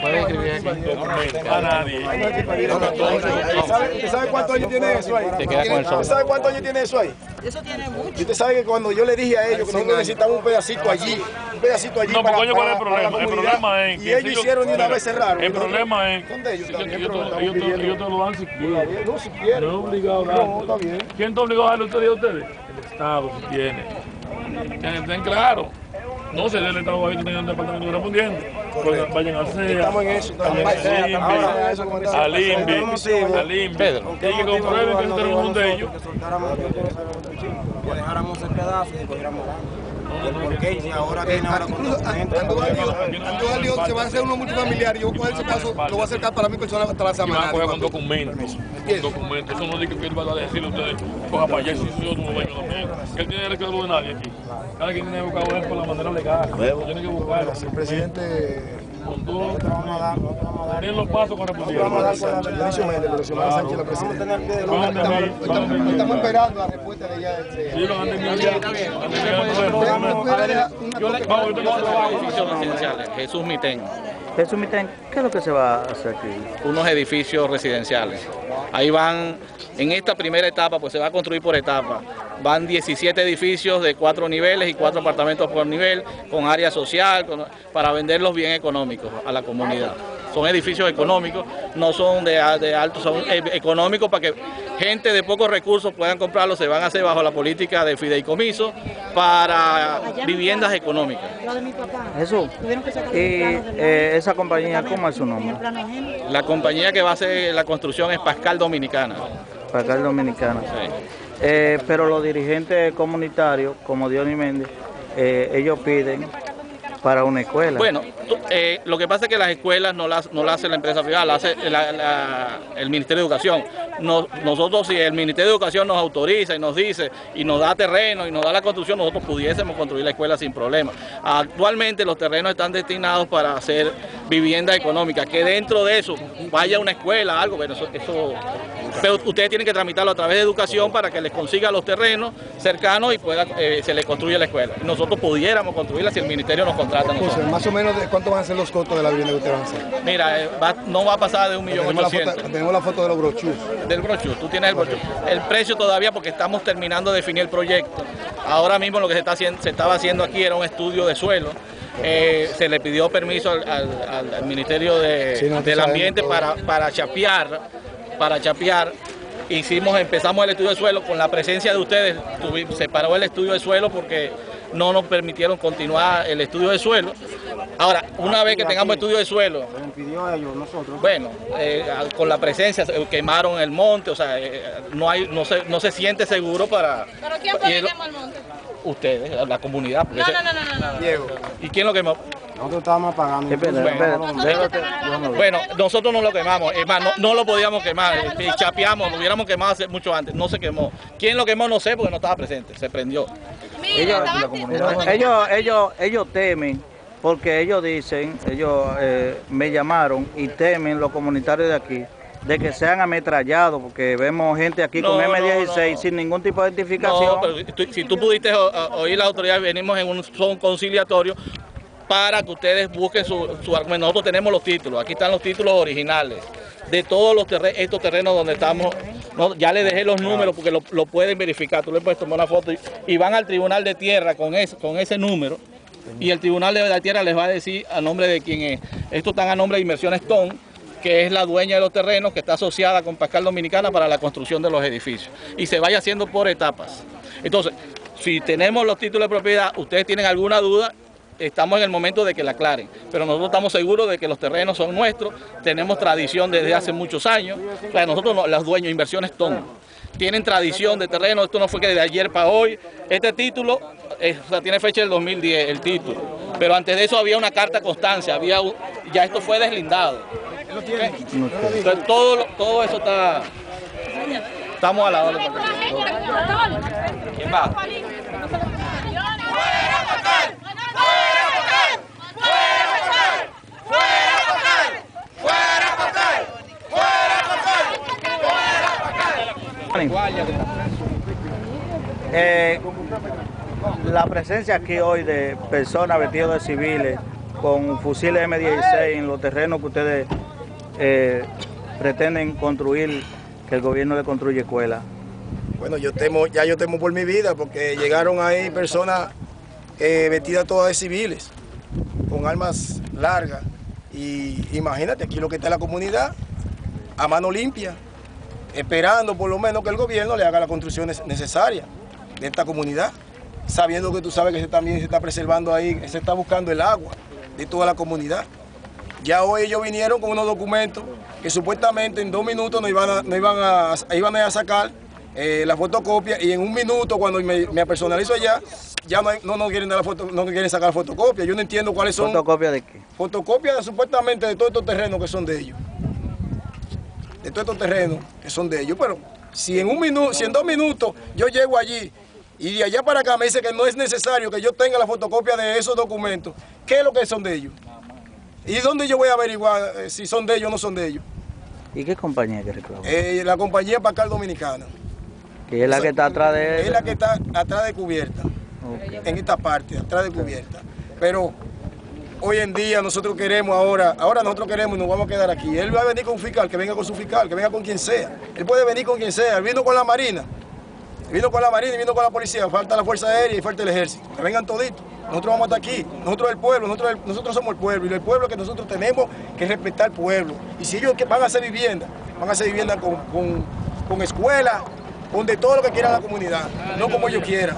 Puede escribir aquí. A nadie. ¿Usted sabe cuántos años tiene eso ahí? Te queda con el ¿Usted sol. sabe cuántos años tiene eso ahí? Eso tiene mucho. Y usted sabe que cuando yo le dije a ellos que nosotros necesitamos un pedacito allí, un pedacito allí No, para, porque oye, ¿cuál es el problema? El problema es y que ellos hicieron y una vez cerraron. El problema es ¿Dónde ellos? te- lo dan si quieren. No, si quieren. No es obligado a No, está bien. ¿Quién está obligado a darle a ustedes y a ustedes? El Estado, si tiene. Que estén claros. No se dé el Estado ahí, tienen un departamento correspondiente. Pues Vayan al CEA. Estamos en eso, estamos en al. INVI, al INVI, Estamos al INVI. Pedro. Y que comprueben que ese terreno son de ellos. Que soltáramos que dejáramos el pedazo y cogiéramos ¿Por qué? Si ahora viene ahora con que se va a hacer uno multifamiliar y yo con ese paso lo voy a acercar para mi persona hasta la Y van a semana. coger con documentos. Con documentos. Eso no dice que él va a decirle a ustedes, coja para allá si yo no dueño también. Él tiene el cargo de nadie aquí. Cada quien tiene que buscar él por la manera legal. Tiene que buscarlo. El presidente Con todo. Tienen los pasos correspondientes. vamos a dar con la Dionisio Méndez, pero Xiomara Sánchez la presidenta. Estamos esperando la respuesta de ella. Sí, lo han tenido ya. Vamos, yo Edificios residenciales. Jesús Mitén. Jesús Mitén, ¿qué es lo que se va a hacer aquí? Unos edificios residenciales. Ahí van, en esta primera etapa, pues se va a construir por etapa. Van 17 edificios de cuatro niveles y cuatro apartamentos por nivel, con área social, con- para venderlos bien económicos a la comunidad. Son edificios económicos, no son de, de altos, son eh, económicos para que gente de pocos recursos puedan comprarlos. Se van a hacer bajo la política de fideicomiso para viviendas económicas. Lo de mi papá. Jesús, Tuvieron que sacar y eh, esa compañía, ¿cómo es su nombre? La compañía que va a hacer la construcción es Pascal Dominicana. El dominicano. Sí. Eh, pero los dirigentes comunitarios, como Dionis Méndez, eh, ellos piden para una escuela. Bueno, eh, lo que pasa es que las escuelas no las, no las hace la empresa privada, las hace el Ministerio de Educación. Nos- nosotros, si el Ministerio de Educación nos autoriza y nos dice y nos da terreno y nos da la construcción, nosotros pudiésemos construir la escuela sin problema. Actualmente los terrenos están destinados para hacer vivienda económica, que dentro de eso vaya una escuela, algo, pero eso- pero ustedes tienen que tramitarlo a través de educación para que les consiga los terrenos cercanos y pueda, eh, se les construya la escuela. Nosotros pudiéramos construirla si el Ministerio nos contrata. José, más o menos cuánto van a ser los costos de la vivienda que ustedes van a hacer. Mira, eh, va- no va a pasar de un millón Tenemos la, foto, ochocientos tenemos la foto de los brochus. del brochure. Tú tienes el brochure. El precio todavía porque estamos terminando de definir el proyecto. Ahora mismo lo que se, está haciendo, se estaba haciendo aquí era un estudio de suelo. Eh, se le pidió permiso al, al- al- al Ministerio de- Sí, del Ambiente para, para chapear, para chapear. Hicimos, empezamos el estudio de suelo con la presencia de ustedes. se paró el estudio de suelo porque no nos permitieron continuar el estudio de suelo. Ahora, una vez que tengamos estudio de suelo, bueno, eh, con la presencia, eh, quemaron el monte, o sea, eh, no hay, no se, no se siente seguro para ¿Pero quién fue que el- quemó el monte? ustedes, la comunidad. No, ese- no, no, no, no. no. Diego. ¿Y quién lo quemó? Nosotros estábamos pagando. Espera, incluso, espera, no, no, no. espérate, déjame ver. Bueno, nosotros no lo quemamos, es más, no, no lo podíamos quemar, eh, chapeamos, lo hubiéramos quemado hace mucho antes, no se quemó. ¿Quién lo quemó? No sé, porque no estaba presente, se prendió. Ellos, ellos, ellos, ellos temen, porque ellos dicen, ellos eh, me llamaron y temen los comunitarios de aquí, de que sean ametrallados, porque vemos gente aquí No, con no, M16 no. sin ningún tipo de identificación. No, pero tú- si tú pudiste o- o- oír la autoridad, venimos en un son conciliatorio para que ustedes busquen su, su argumento. Nosotros tenemos los títulos, aquí están los títulos originales de todos los terre- estos terrenos donde estamos. Ya les dejé los números porque lo, lo pueden verificar. Tú le puedes tomar una foto y, van al tribunal de tierra con ese, con ese número. Y el tribunal de la tierra les va a decir a nombre de quién es. Estos están a nombre de Inversiones Stone, que es la dueña de los terrenos, que está asociada con Pascal Dominicana para la construcción de los edificios. Y se vaya haciendo por etapas. Entonces, si tenemos los títulos de propiedad, ustedes tienen alguna duda, estamos en el momento de que la aclaren. Pero nosotros estamos seguros de que los terrenos son nuestros, tenemos tradición desde hace muchos años. O sea, nosotros, no- los dueños, inversiones TON, tienen tradición de terreno, esto no fue que de ayer para hoy. Este título, eh, o sea, tiene fecha del 2010, el título. Pero antes de eso había una carta constancia, había un- ya esto fue deslindado. Entonces todo, todo eso está... Estamos a la hora. ¿Quién va? Eh, la presencia aquí hoy de personas vestidas de civiles con fusiles M16 en los terrenos que ustedes eh, pretenden construir, que el gobierno le construye escuelas? Bueno, yo temo, ya yo temo por mi vida porque llegaron ahí personas eh, vestidas todas de civiles, con armas largas. Y imagínate aquí lo que está la comunidad, a mano limpia, esperando por lo menos que el gobierno le haga las construcciones necesarias de esta comunidad, sabiendo que tú sabes que se, también se está preservando ahí, se está buscando el agua de toda la comunidad. Ya hoy ellos vinieron con unos documentos que supuestamente en dos minutos nos iban a, nos iban a, iban a sacar eh, la fotocopia y en un minuto cuando me, me personalizo allá, ya no, hay- no quieren dar la foto, no quieren sacar fotocopia. Yo no entiendo cuáles son ¿Fotocopia de qué? fotocopias supuestamente de todos estos terrenos que son de ellos. De todos estos terrenos que son de ellos. Pero si en un minuto, si en dos minutos yo llego allí y de allá para acá me dice que no es necesario que yo tenga la fotocopia de esos documentos, ¿qué es lo que son de ellos? ¿Y dónde yo voy a averiguar eh, si son de ellos o no son de ellos? ¿Y qué compañía que reclama? Eh, la compañía Pacal Dominicana. que es la que está atrás de Es la que está atrás de cubierta. En esta parte, atrás de cubierta. Pero hoy en día nosotros queremos ahora, ahora nosotros queremos y nos vamos a quedar aquí. Él va a venir con un fiscal, que venga con su fiscal, que venga con quien sea. Él puede venir con quien sea. Él vino con la Marina, vino con la Marina y vino con la policía. Falta la Fuerza Aérea y falta el Ejército. Que vengan toditos. Nosotros vamos a estar aquí. Nosotros el pueblo, nosotros, nosotros somos el pueblo. Y el pueblo que nosotros tenemos que respetar al pueblo. Y si ellos van a hacer vivienda, van a hacer vivienda con, con, con escuela, con de todo lo que quiera la comunidad, no como ellos quieran.